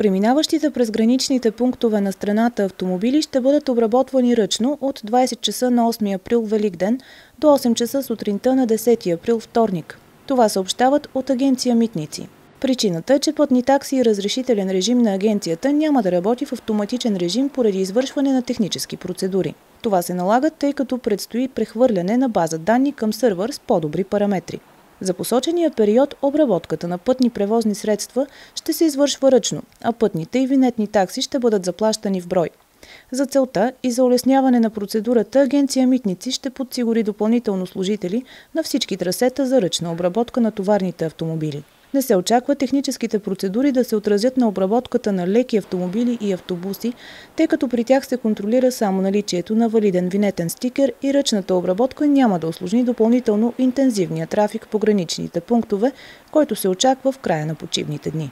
Преминаващите през граничните пунктове на страната автомобили ще бъдат обработвани ръчно от 20 часа на 8 април Великден до 8 часа сутринта на 10 април вторник. Това съобщават от агенция Митници. Причината е, че пътни такси и разрешителен режим на агенцията няма да работи в автоматичен режим поради извършване на технически процедури. Това се налага, тъй като предстои прехвърляне на база данни към сървър с по-добри параметри. За посочения период обработката на пътни превозни средства ще се извършва ръчно, а пътните и винетни такси ще бъдат заплащани в брой. За целта и за улесняване на процедурата Агенция Митници ще подсигури допълнително служители на всички трасета за ръчна обработка на товарните автомобили. Не се очаква техническите процедури да се отразят на обработката на леки автомобили и автобуси, тъй като при тях се контролира само наличието на валиден винетен стикер и ръчната обработка няма да осложни допълнително интензивния трафик по граничните пунктове, който се очаква в края на почивните дни.